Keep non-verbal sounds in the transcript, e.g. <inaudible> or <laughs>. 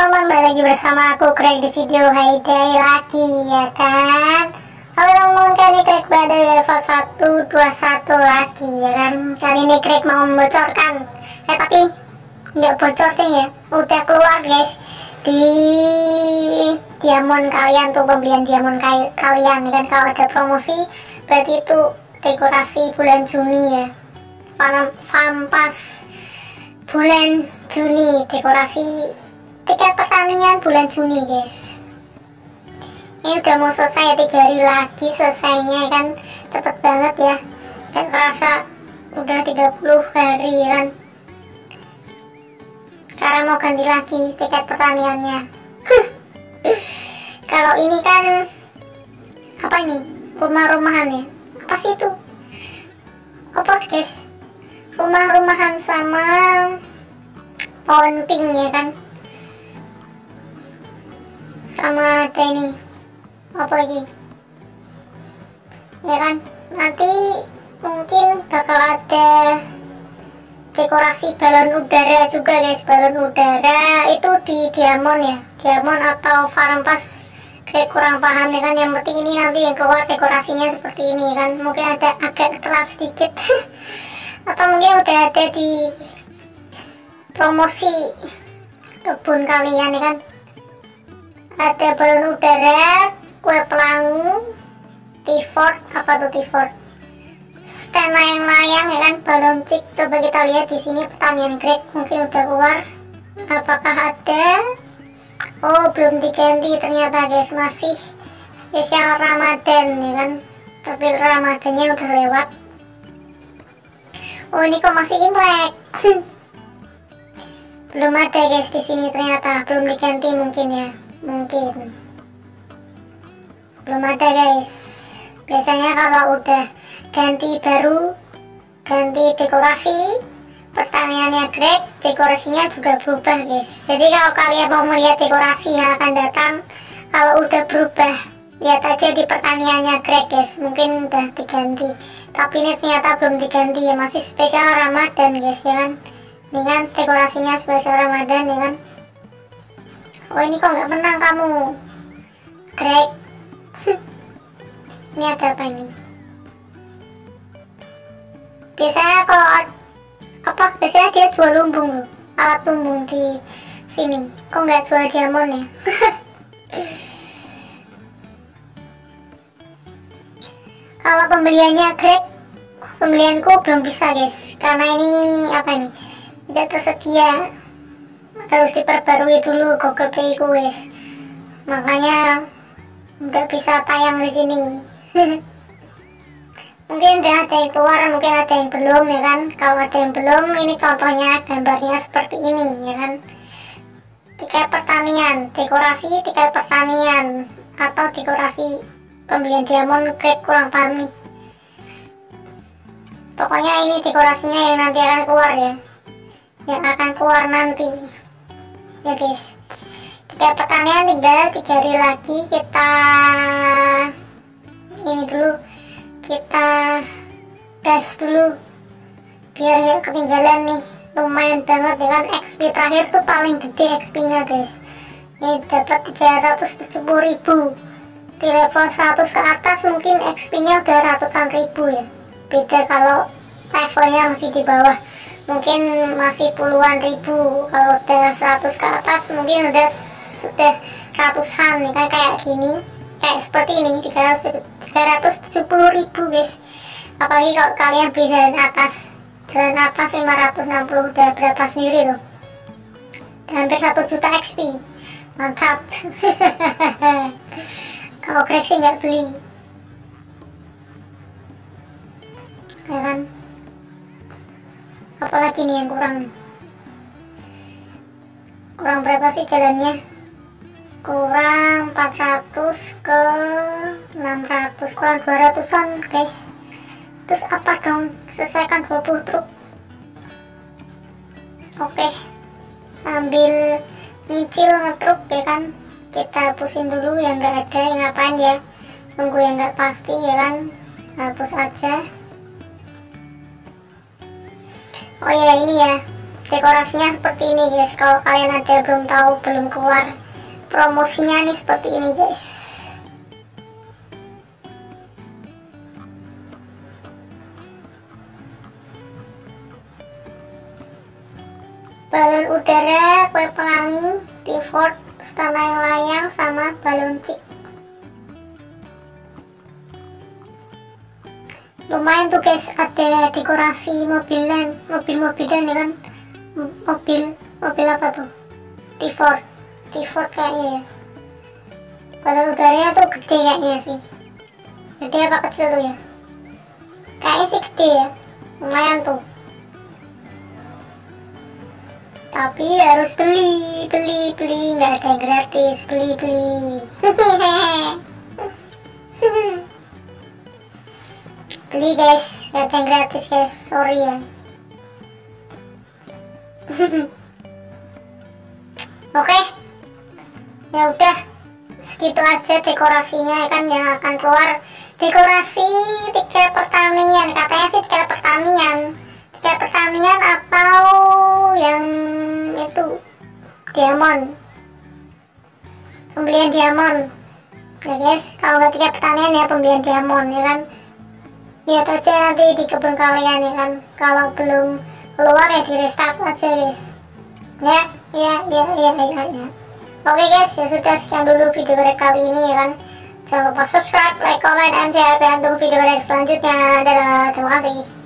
kembali lagi bersama aku Craig di video Hayday lagi ya kan? Halo mungkin nih Craig pada level 121 lagi ya kan? Kali ini Craig mau membocorkan. Eh tapi nggak bocor deh ya. Udah keluar guys Di diamond kalian tuh pembelian diamond kalian ya kan? Kalau ada promosi berarti itu dekorasi bulan Juni ya. Farm, farm pass bulan Juni dekorasi tiket pertandingan bulan Juni guys. Ini udah mau selesai tiga hari lagi selesainya kan. Cepet banget ya. Gak kerasa udah 30 hari kan. Sekarang mau ganti lagi tiket pertandingannya. Kalau ini kan apa ini? Rumah-rumahan ya? Apa sih itu? Apa guys? Rumah-rumahan sama pohon pink ya kan sama ini apa lagi? Ya kan? Nanti mungkin bakal ada dekorasi balon udara juga guys. Balon udara itu di diamond ya. Diamond atau farampas kayak kurang paham ya kan? Yang penting ini nanti yang keluar dekorasinya seperti ini kan? Mungkin ada agak telat sedikit. <laughs> Atau mungkin udah ada di promosi kebun kalian ya kan ada balon udara kue pelangi T-Ford apa tuh T-Ford? Stand layang-layang ya kan balon cik. Coba kita lihat di sini pertanian grade mungkin udah keluar. Apakah ada? Oh belum diganti ternyata guys. Masih spesial Ramadan ya kan. Tapi Ramadannya udah lewat. Oh ini kok masih imlek? <laughs> Belum ada guys di sini ternyata. Belum diganti mungkin ya mungkin. Belum ada guys. Biasanya kalau udah ganti baru ganti dekorasi pertanyaannya great dekorasinya juga berubah guys. Jadi kalau kalian mau melihat dekorasi yang akan datang kalau udah berubah lihat aja di pertanyaannya great guys. Mungkin udah diganti. Tapi ini ternyata belum diganti ya. Masih spesial Ramadan guys ya kan? Kan dekorasinya spesial Ramadan ya kan oh ini kok nggak menang kamu? Greg. Ini ada apa ini? Biasanya kalau apa biasanya dia jual lumbung loh. Alat lumbung di sini. Kok nggak jual diamond ya? <laughs> Kalau pembeliannya Greg pembelianku belum bisa guys. Karena ini apa ini? Tidak tersedia harus diperbarui dulu Google Play ku guys makanya nggak bisa tayang di sini. <laughs> Mungkin udah ada yang keluar mungkin ada yang belum ya kan? Kalau ada yang belum ini contohnya gambarnya seperti ini ya kan? Tiket pertanian dekorasi tiket pertanian atau dekorasi pembelian diamond grade kurang paham nih. Pokoknya ini dekorasinya yang nanti akan keluar ya. Yang akan keluar nanti ya guys tiga pertanian tinggal tiga hari lagi kita ini dulu kita gas dulu. Biar nggak ketinggalan nih lumayan banget kan. XP terakhir tuh paling gede XP nya guys. Ini dapat 370 ribu. Di level 100 ke atas mungkin XP nya udah ratusan ribu ya. Beda kalau levelnya masih di bawah mungkin masih puluhan ribu. Kalau udah 100 ke atas mungkin udah sudah ratusan. Nih kan kayak gini kayak seperti ini 300 370 ribu guys. Apalagi kalau kalian beli jalan atas. Jalan atas 560 udah berapa sendiri loh udah hampir 1 juta XP mantap. <laughs> Kalau sih nggak beli apalagi nih yang kurang. Kurang berapa sih jalannya? Kurang 400 ke 600 kurang 200an guys. Terus apa dong? Selesaikan 20 truk. Oke. Sambil nyicil ngetruk ya kan? Kita hapusin dulu yang nggak ada yang ngapain ya? Nunggu yang nggak pasti ya kan? Hapus aja oh ya ini ya. Dekorasinya seperti ini guys. Kalau kalian ada belum tahu belum keluar promosinya nih seperti ini guys. Balon udara kue pelangi Tiford stana yang layang sama balon cik lumayan tuh guys. Ada dekorasi mobilan mobil-mobilan ya kan? Mobil mobil apa tuh? Tiford Tiford kayaknya ya. Balon udaranya tuh gede kayaknya sih. Gede apa kecil tuh ya? Kayaknya sih gede ya. Lumayan tuh. Tapi harus beli beli beli. Nggak ada yang gratis. Beli beli <laughs> beli guys. Ada yang gratis guys. Sorry ya. <laughs> Oke. Ya udah. Segitu aja dekorasinya ya kan yang akan keluar. Dekorasi tiket pertanian. Katanya sih tiket pertanian. Tiket pertanian atau yang itu diamond. Pembelian diamond. Ya guys. Kalau nggak tiket pertanian ya pembelian diamond ya kan lihat aja nanti di kebun kalian ya kan. Kalau belum keluar ya di restart aja guys. Ya ya ya ya ya, ya. oke guys ya sudah. Sekian dulu video kali ini ya kan. Jangan lupa subscribe like comment dan share. Dan tunggu video selanjutnya. Dadah terima kasih